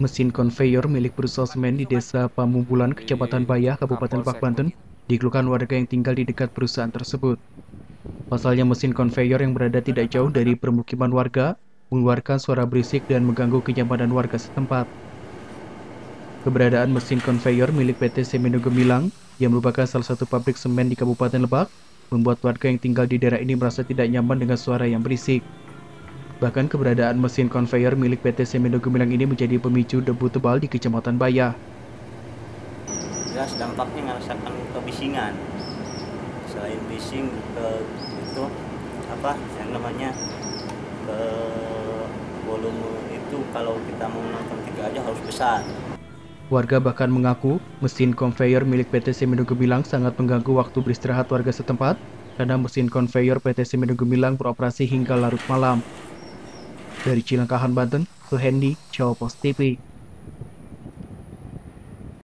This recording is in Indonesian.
Mesin konveyor milik perusahaan semen di Desa Pamumbulan, Kecamatan Bayah, Kabupaten Lebak, Banten, dikeluhkan warga yang tinggal di dekat perusahaan tersebut. Pasalnya mesin konveyor yang berada tidak jauh dari permukiman warga mengeluarkan suara berisik dan mengganggu kenyamanan warga setempat. Keberadaan mesin konveyor milik PT Semendo Gemilang yang merupakan salah satu pabrik semen di Kabupaten Lebak membuat warga yang tinggal di daerah ini merasa tidak nyaman dengan suara yang berisik. Bahkan keberadaan mesin konveyor milik PT Semendo Gemilang ini menjadi pemicu debu tebal di Kecamatan Bayah. Jelas dampaknya merasakan kebisingan. Selain bising ke itu apa yang namanya ke volume itu kalau kita mau nonton tiga aja harus besar. Warga bahkan mengaku mesin konveyor milik PT Semendo Gemilang sangat mengganggu waktu beristirahat warga setempat karena mesin konveyor PT Semendo Gemilang beroperasi hingga larut malam. Dari Cilangkahan, Banten, Suhendi, Jawa Post TV.